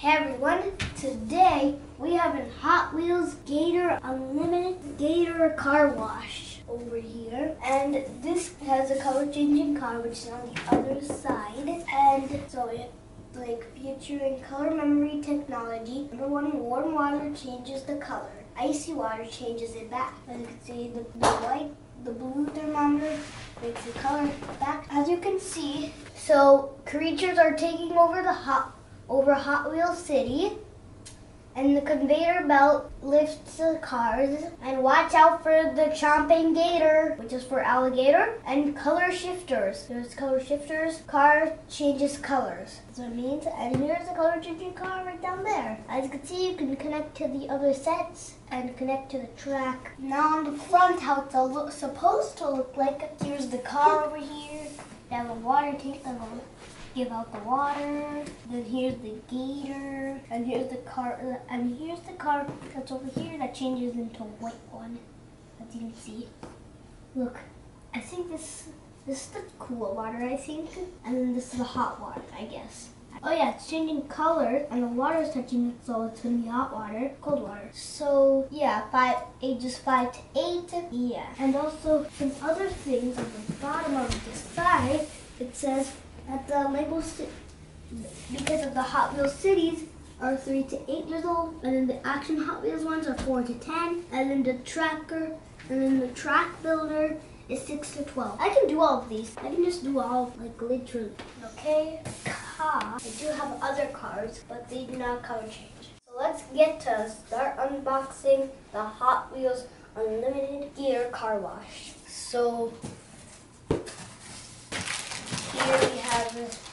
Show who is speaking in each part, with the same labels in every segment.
Speaker 1: Hey everyone, today we have a Hot Wheels Gator Unlimited Gator Car Wash over here. And this has a color changing car which is on the other side. And so it like featuring color memory technology. Number one, warm water changes the color. Icy water changes it back. As you can see, the, the white, the blue thermometer makes the color back. As you can see, so creatures are taking over the hot over Hot Wheel City. And the conveyor belt lifts the cars. And watch out for the chomping gator, which is for alligator. And color shifters. There's color shifters. Car changes colors. What it means. And here's the color changing car right down there. As you can see, you can connect to the other sets and connect to the track. Now on the front, how it's look, supposed to look like. Here's the car over here. They have a water tank give out the water. Then here's the gator, and here's the car, and here's the car that's over here that changes into a white one, as you can see. Look, I think this this is the cool water, I think, and then this is the hot water, I guess. Oh yeah, it's changing color and the water is touching it, so it's gonna be hot water, cold water. So yeah, five ages five to eight. Yeah, and also some other things on the bottom of the side. It says that the Lego because of the Hot Wheels cities are three to eight years old, and then the Action Hot Wheels ones are four to ten, and then the Tracker, and then the Track Builder is six to twelve. I can do all of these. I can just do all like literally. Okay, car. I do have other cars, but they do not color change. So let's get to start unboxing the Hot Wheels Unlimited Gear Car Wash. So here we have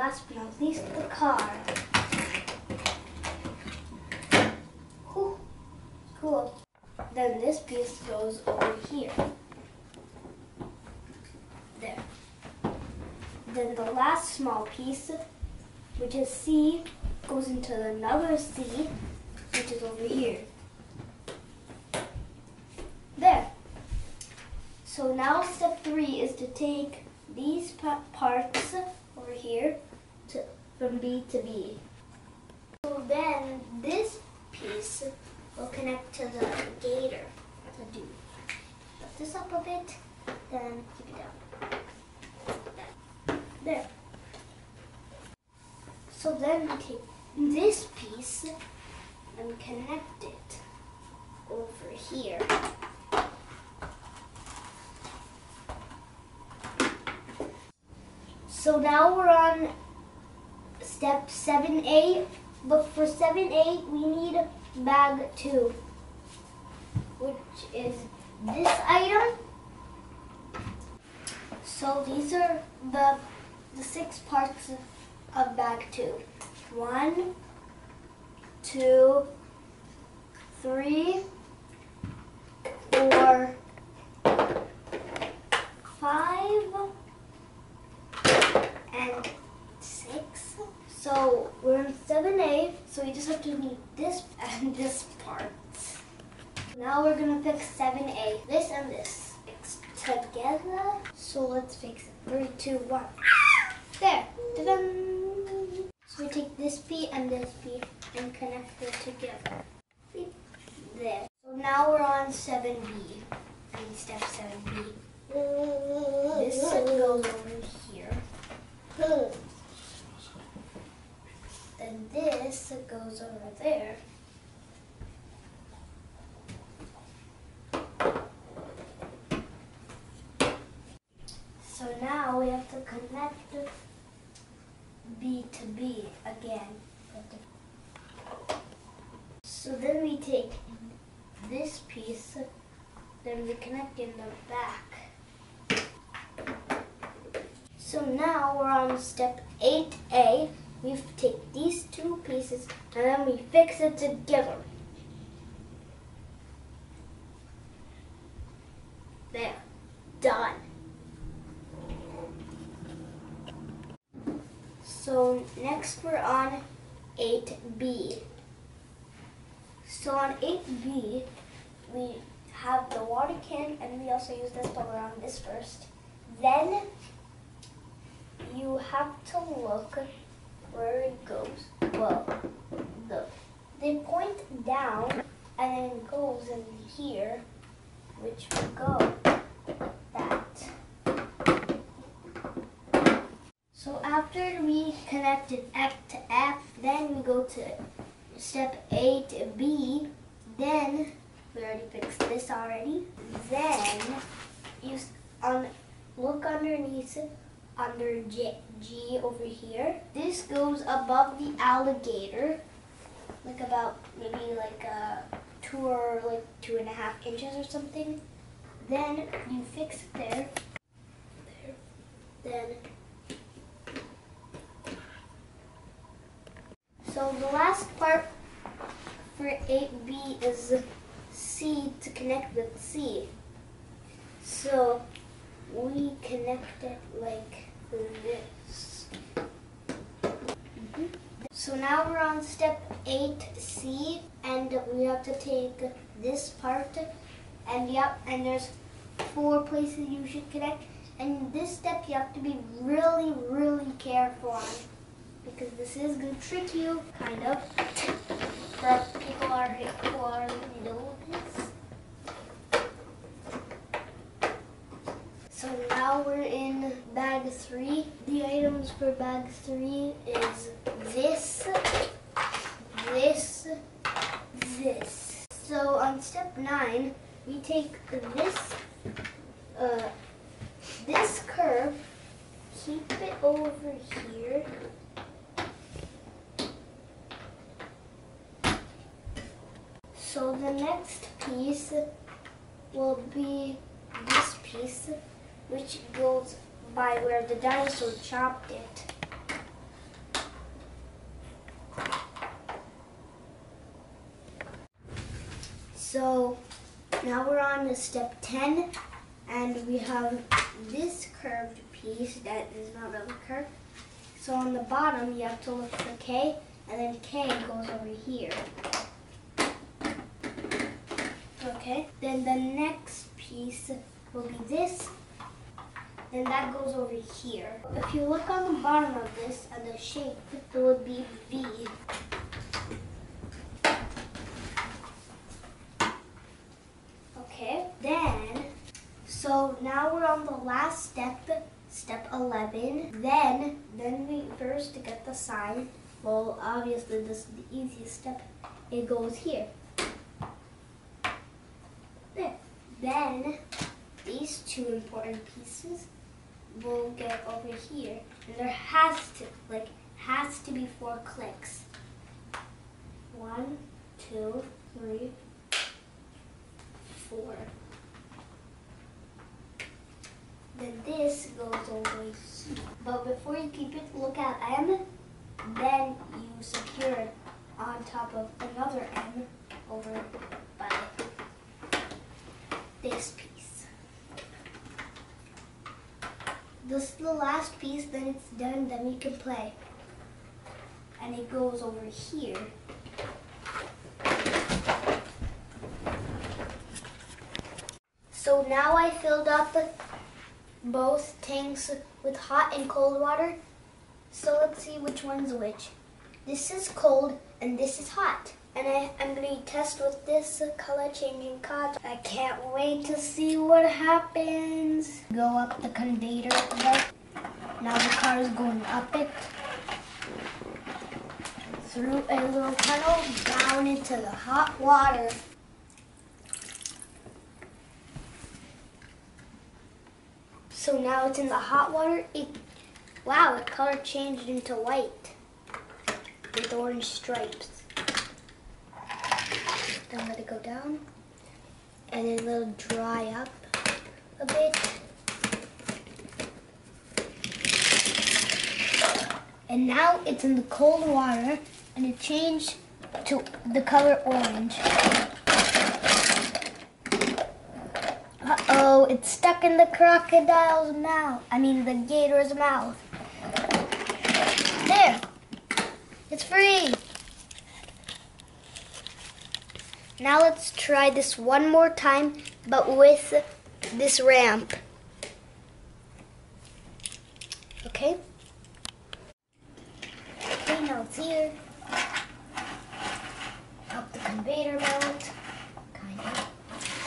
Speaker 1: last but not least, the car. Whew. Cool. Then this piece goes over here. There. Then the last small piece, which is C, goes into another C, which is over here. There. So now step three is to take these parts over here to, from B to B. So then this piece will connect to the gator to do. Lift this up a bit, then keep it down. There. So then we take this piece and connect it over here. So now we're on step 7A, but for 7A we need bag 2, which is this item. So these are the, the six parts of bag 2. One, two, three, four, five, and so we're in 7A, so we just have to need this and this part. Now we're gonna fix 7A, this and this. Fix together. So let's fix it. Three, two, one. There. So we take this P and this P and connect it together. There. So now we're on 7B. I mean step 7B. This goes over here. Then this goes over there. So now we have to connect B to B again. So then we take this piece, then we connect in the back. So now we're on step 8A. We take these two pieces and then we fix it together. There. Done. So next we're on 8B. So on 8B, we have the water can and we also use this, but we're on this first. Then you have to look where it goes. Well, the they point down and then it goes in here, which will go that. So after we connected F to F, then we go to step 8B. Then we already fixed this already. Then you on look underneath under G over here. This goes above the alligator, like about maybe like a two or like two and a half inches or something. Then you fix it there. There. Then So the last part for 8B is C to connect with C. So we connect it like this. Mm-hmm. So now we're on step 8C and we have to take this part and yep, and there's four places you should connect. And this step you have to be really, really careful on because this is going to trick you, kind of, for people are, who are in the know this. So now we're in bag three. The items for bag three is this, this. So on step nine, we take this, uh, this curve, keep it over here, So the next piece will be this piece, which goes by where the dinosaur chopped it. So now we're on to step 10 and we have this curved piece that is not really curved. So on the bottom you have to look for K and then K goes over here. Okay, then the next piece will be this, Then that goes over here. If you look on the bottom of this and the shape, it would be V. Okay, then, so now we're on the last step, step 11. Then, then we first get the sign. Well, obviously this is the easiest step. It goes here. Then these two important pieces will get over here. And there has to, like, has to be four clicks. One, two, three, four. Then this goes over here. But before you keep it, look at M. Then you secure it on top of another M over this piece. This is the last piece, then it's done, then we can play. And it goes over here. So now I filled up both tanks with hot and cold water. So let's see which one's which. This is cold and this is hot. And I, I'm going to test with this color changing card. I can't wait to see what happens. Go up the conveyor belt. Now the car is going up it. Through a little tunnel down into the hot water. So now it's in the hot water. It, wow, the color changed into white with orange stripes. Then let it go down. And then it'll dry up a bit. And now it's in the cold water and it changed to the color orange. Uh-oh, it's stuck in the crocodile's mouth. I mean the gator's mouth. There. It's free. Now let's try this one more time, but with this ramp. Okay? Okay, now it's here. Up the conveyor belt. Kind of.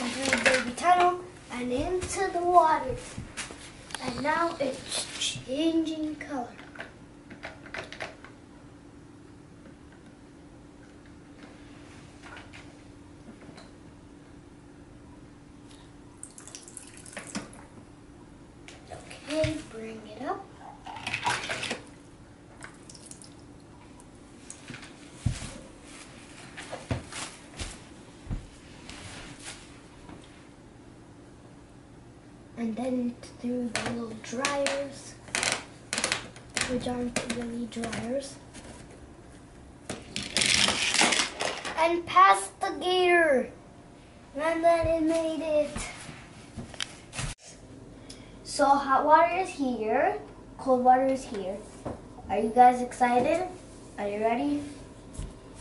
Speaker 1: And through the baby tunnel and into the water. And now it's changing color. Okay, bring it up. And then through the little dryers, which aren't really dryers. And past the gator. And then it made it. So hot water is here, cold water is here. Are you guys excited? Are you ready?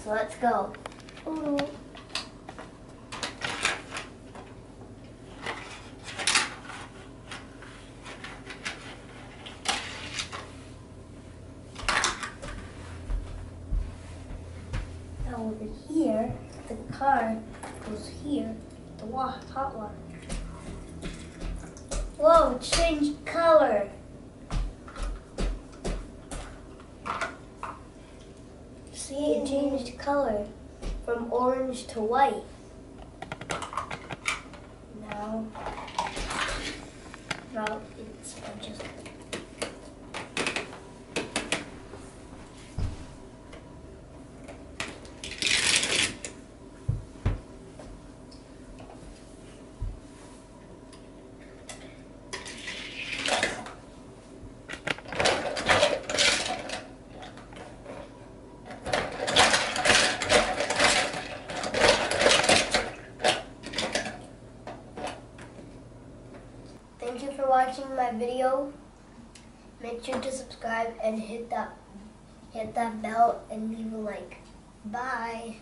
Speaker 1: So let's go. Ooh. See, it changed color from orange to white. Now, now it's just. And hit that hit that bell and leave a like. Bye.